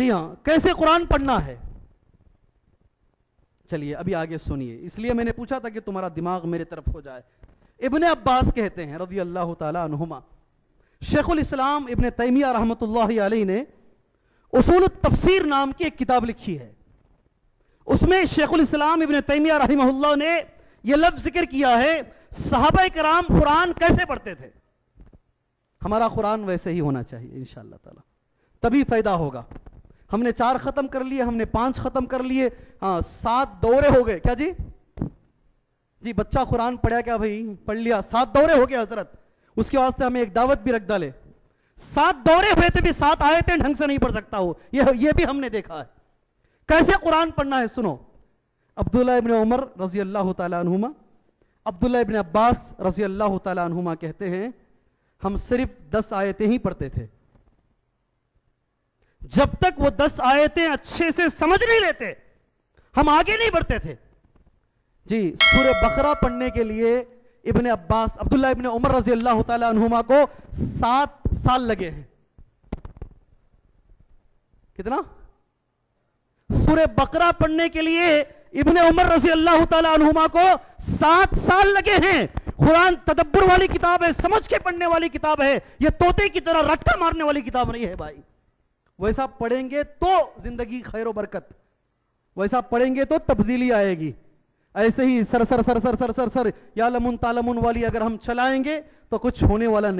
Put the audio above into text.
जी हाँ, कैसे कुरान पढ़ना है? चलिए, अभी आगे सुनिए। इसलिए मैंने पूछा था कि तुम्हारा दिमाग मेरे तरफ़ हो जाए। इब्ने अब्बास कहते हैं रज़ी अल्लाह तहुमा शेखुल इस्लाम इब्ने तैमिया रहमत ने उसूल तफसीर नाम की एक किताब लिखी है। उसमें शेखुल इस्लाम इब्ने तैमिया रहमल्ला ने यह लफ्ज ज़िक्र किया है, साहब कराम कुरान कैसे पढ़ते थे? हमारा कुरान वैसे ही होना चाहिए इन ताला। तभी फ़ायदा होगा। हमने चार खत्म कर लिए, हमने पाँच खत्म कर लिए। हाँ सात दौरे हो गए। क्या जी? जी, बच्चा कुरान पढ़ा क्या भाई? पढ़ लिया। सात दौरे हो गए हज़रत। उसके वास्ते हमें एक दावत भी रख डाले। सात दौरे हुए थे भी सात आए थे ढंग से नहीं पढ़ सकता हो। ये ये भी हमने देखा है। कैसे कुरान पढ़ना है सुनो। अब्दुल्ला इबन उमर रज़ी अल्लाह तुमा अब्दुल्ला इब्न अब्बास रज़ी अल्लाह तुमा कहते हैं, हम सिर्फ़ दस आयतें ही पढ़ते थे। जब तक वो दस आयतें अच्छे से समझ नहीं लेते, हम आगे नहीं बढ़ते थे। जी सूर्य बकरा पढ़ने के लिए इबन अब्बास अब्दुल्ला इबन उमर रज़ी अल्लाह तुमा को सात साल लगे हैं। कितना? सूर्य बकरा पढ़ने के लिए इबन उमर रज़ी अल्लाह तुमा को सात साल लगे हैं। कुरान तदब्बर वाली किताब है, समझ के पढ़ने वाली किताब है। यह तोते की तरह रट्टा मारने वाली किताब नहीं है भाई। वैसा पढ़ेंगे तो ज़िंदगी खैर बरकत। वैसा पढ़ेंगे तो तब्दीली आएगी। ऐसे ही sir sir sir sir sir sir sir, या लमुन तालमुन वाली अगर हम चलाएँगे तो कुछ होने वाला नहीं।